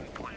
open.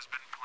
Has been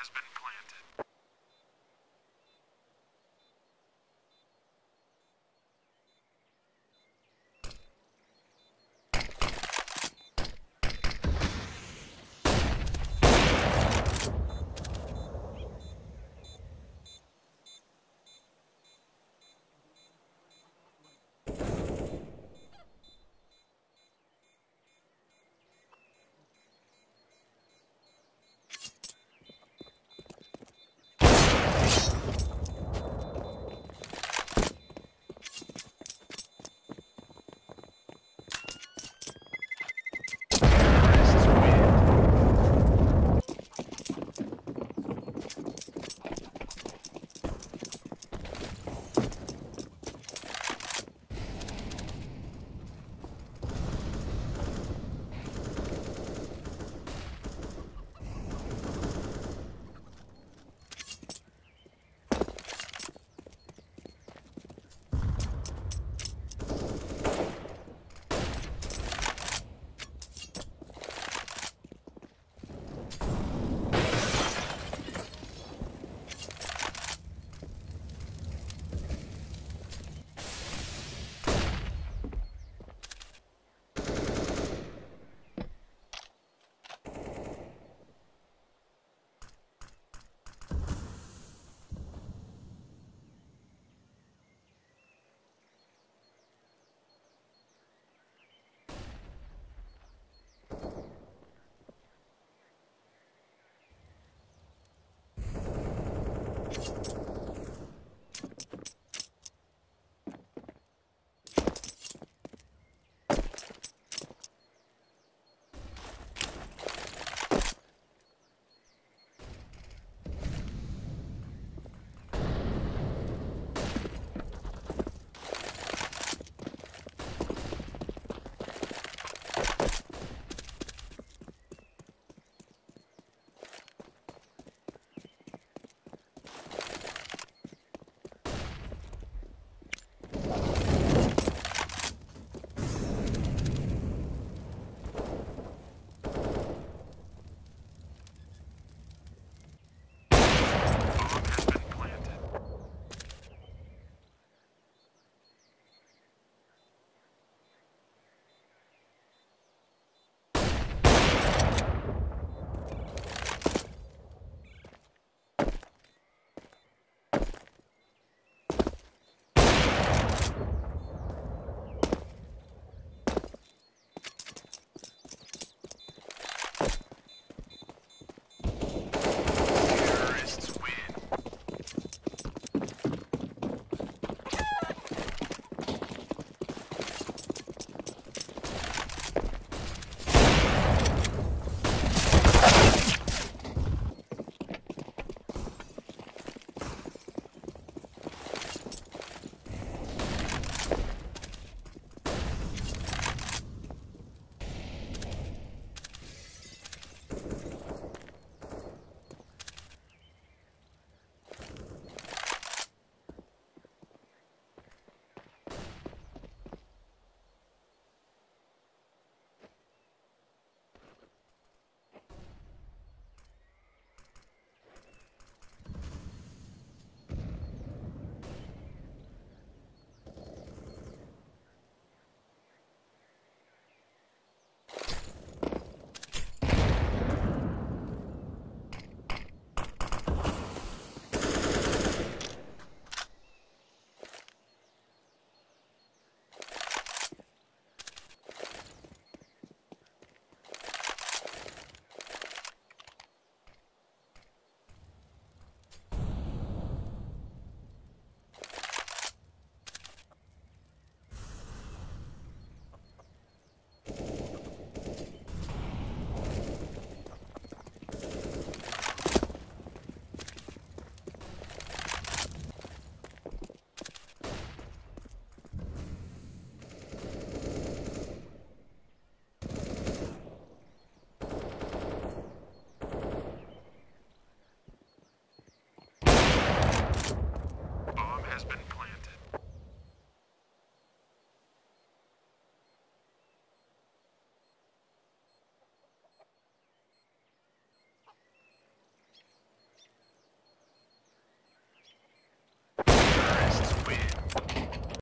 has been planted.